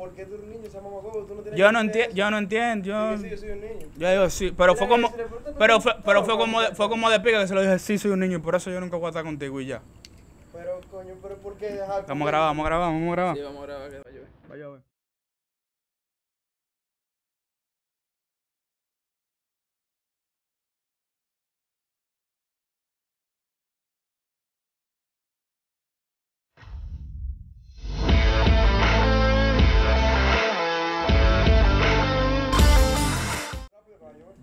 ¿por qué tú eres un niño? Esa mamá huevo, tú no tienes Yo no entiendo, yo no entiendo, yo... Sí, sí, yo soy un niño. Yo digo sí, pero fue como, pero fue, pero fue como, de, fue como de pica que se lo dije, sí, soy un niño, y por eso yo nunca voy a estar contigo y ya. Pero, coño, pero ¿por qué dejar? Vamos a grabar, vamos a grabar, vamos a grabar. Sí, vamos a grabar que va a llover. Vaya a ver.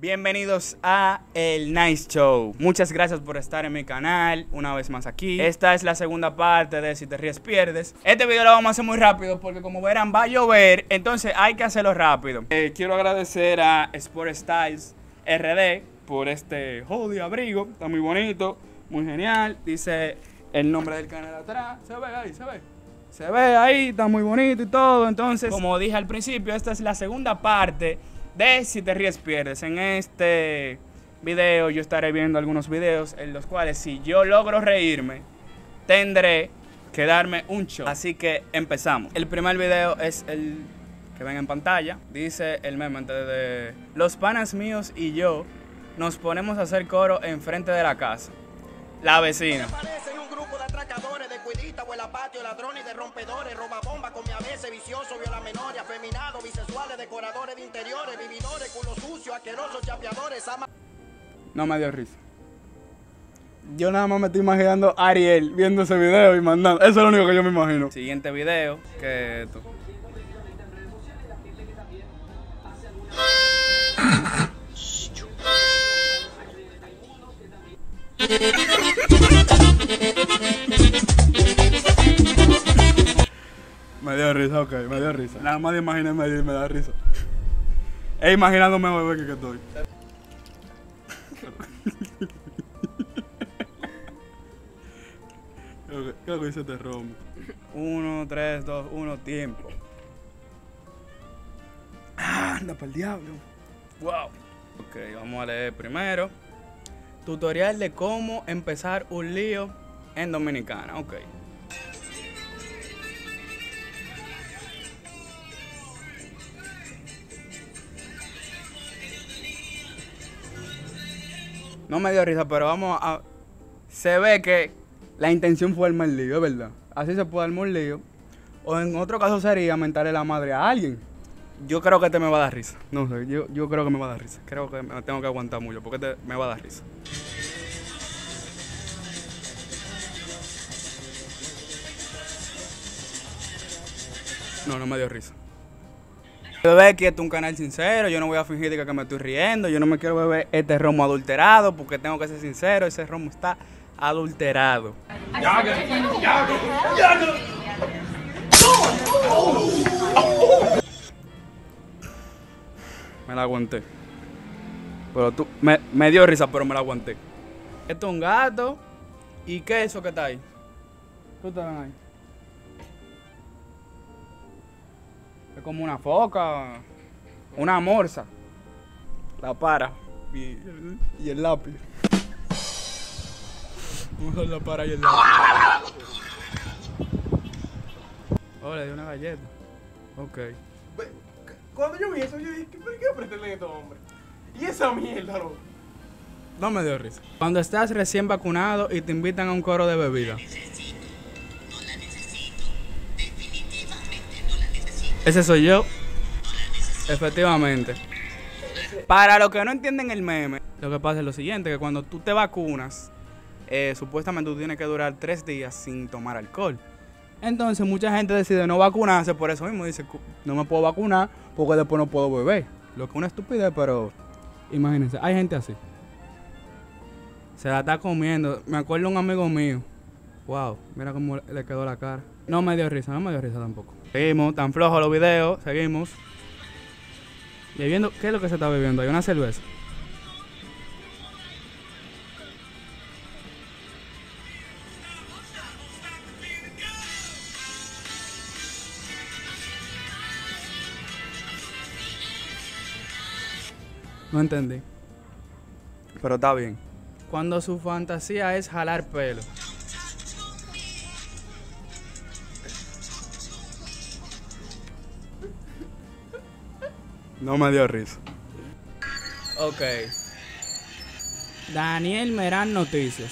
Bienvenidos a El Nice Show. Muchas gracias por estar en mi canal una vez más aquí. Esta es la segunda parte de Si te ríes pierdes. Este video lo vamos a hacer muy rápido porque como verán va a llover, entonces hay que hacerlo rápido. Eh, quiero agradecer a Sport Styles RD por este hoodie abrigo. Está muy bonito, muy genial. Dice el nombre del canal atrás. Se ve ahí, se ve. Se ve ahí, está muy bonito y todo. Entonces, como dije al principio, esta es la segunda parte de Si te ríes pierdes. En este video yo estaré viendo algunos videos en los cuales si yo logro reírme, tendré que darme un show. Así que empezamos. El primer video es el que ven en pantalla. Dice el meme de los panas míos y yo nos ponemos a hacer coro enfrente de la casa. La vecina. Vuela patio, ladrones de rompedores, roba bomba, come a veces, vicioso, viola menores, afeminados, bisexuales, decoradores de interiores, vividores, culo sucio, asquerosos, chapeadores, ama... No me dio risa. Yo nada más me estoy imaginando a Ariel viendo ese video y mandando. Eso es lo único que yo me imagino. Siguiente video que esto. dio risa, ok, me dio risa. Nada más de imaginarme me da risa. E imaginándome bebé que, estoy. Que, creo que dice te rompe. Uno, tres, dos, uno, tiempo. Ah, anda para el diablo. Wow. Ok, vamos a leer primero. Tutorial de cómo empezar un lío en Dominicana. Ok. No me dio risa, pero vamos a. Se ve que la intención fue armar el lío, es verdad. Así se puede armar un lío. O en otro caso sería mentarle la madre a alguien. Yo creo que este me va a dar risa. No sé, yo, yo creo que me va a dar risa. Creo que me tengo que aguantar mucho porque este me va a dar risa. No, no me dio risa. Bebé, que este es un canal sincero, yo no voy a fingir de que me estoy riendo, yo no me quiero beber este romo adulterado porque tengo que ser sincero, ese romo está adulterado. Me la aguanté. Pero tú, me, dio risa, pero me la aguanté. Esto es un gato. ¿Y qué es eso que está ahí? ¿Qué ven ahí? Como una foca, una morsa. La para. Y, y el lápiz. Mejor la para y el lápiz. Oh, le di una galleta. Ok. Cuando yo vi eso, yo dije, ¿por qué pretenden estos hombres? Y esa mierda, loco. No me dio risa. Cuando estás recién vacunado y te invitan a un coro de bebida. Ese soy yo. Efectivamente. Para los que no entienden el meme, lo que pasa es lo siguiente, que cuando tú te vacunas, eh, supuestamente tú tienes que durar tres días sin tomar alcohol. Entonces mucha gente decide no vacunarse por eso mismo. Dice, "Cu- no me puedo vacunar porque después no puedo beber. Lo que es una estupidez, pero imagínense, hay gente así. Se la está comiendo. Me acuerdo un amigo mío. Wow, mira cómo le quedó la cara. No me dio risa, no me dio risa tampoco. Seguimos, tan flojos los videos, seguimos. Bebiendo, ¿qué es lo que se está bebiendo? Hay una cerveza. No entendí. Pero está bien. Cuando su fantasía es jalar pelo. No me dio risa. Ok. Daniel Merán Noticias.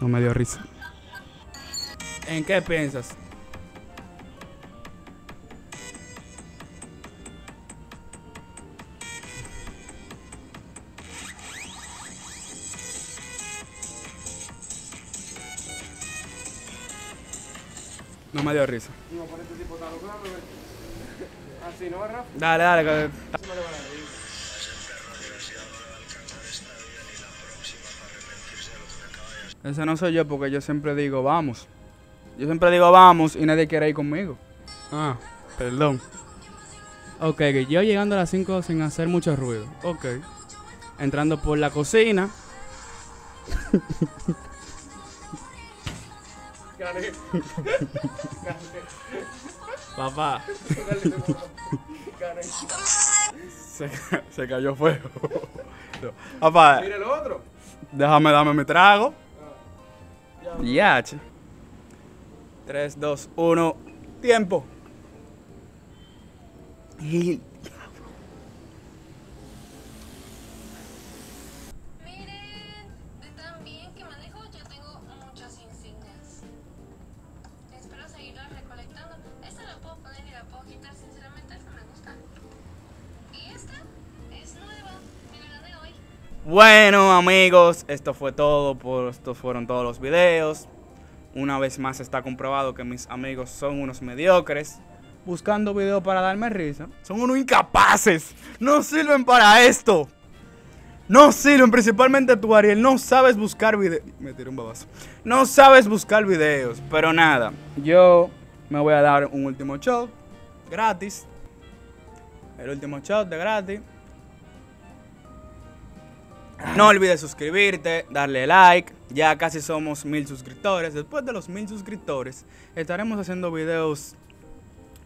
No me dio risa. ¿En qué piensas? No me dio risa. No, por este tipo está loco, déjame ver. Así, ¿no, Rafa? Dale, dale. que-. Ese no soy yo porque yo siempre digo vamos. Yo siempre digo vamos y nadie quiere ir conmigo. Ah, perdón. Ok, que yo llegando a las 5 sin hacer mucho ruido. Ok. Entrando por la cocina. Gané. Papá. Gané. Se, se cayó fuego. No. Papá, Mira el otro. déjame darme mi trago. Ya. Ya, che. 3, 2, 1. Tiempo. Y Bueno, amigos, esto fue todo. Estos fueron todos los videos. Una vez más está comprobado que mis amigos son unos mediocres. Buscando videos para darme risa. Son unos incapaces. No sirven para esto. No sirven, principalmente tú, Ariel. No sabes buscar videos. Me tiré un babazo. No sabes buscar videos. Pero nada, yo me voy a dar un último shot. Gratis. El último shot de gratis. No olvides suscribirte, darle like. Ya casi somos mil suscriptores. Después de los mil suscriptores, estaremos haciendo videos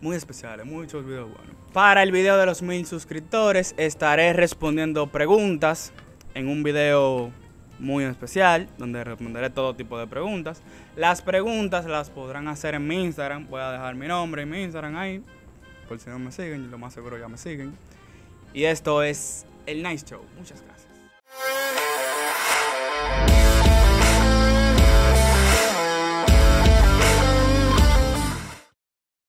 muy especiales, muchos videos buenos. Para el video de los mil suscriptores, estaré respondiendo preguntas en un video muy especial, donde responderé todo tipo de preguntas. Las preguntas las podrán hacer en mi Instagram. Voy a dejar mi nombre y mi Instagram ahí. Por si no me siguen, lo más seguro ya me siguen. Y esto es el Nice Show. Muchas gracias.